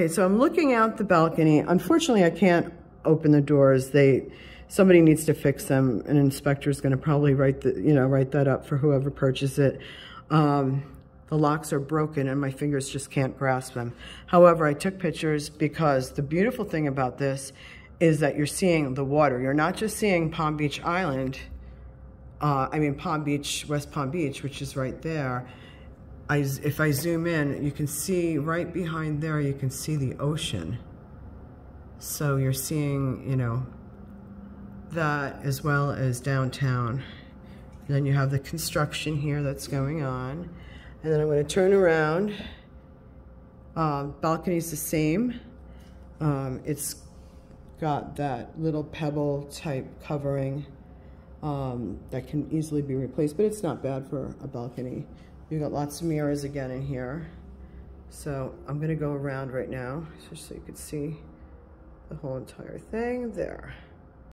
Okay, so I'm looking out the balcony. Unfortunately, I can't open the doors. They, somebody needs to fix them. An inspector is going to probably write the, you know, write that up for whoever purchased it. Um, the locks are broken and my fingers just can't grasp them. However, I took pictures because the beautiful thing about this is that you're seeing the water. You're not just seeing Palm Beach Island, uh, I mean Palm Beach, West Palm Beach, which is right there. I, if I zoom in, you can see right behind there, you can see the ocean. So you're seeing, you know, that as well as downtown. And then you have the construction here that's going on. And then I'm going to turn around. Um, balcony's the same. Um, it's got that little pebble type covering um, that can easily be replaced, but it's not bad for a balcony. You've got lots of mirrors again in here. So I'm gonna go around right now just so you can see the whole entire thing there.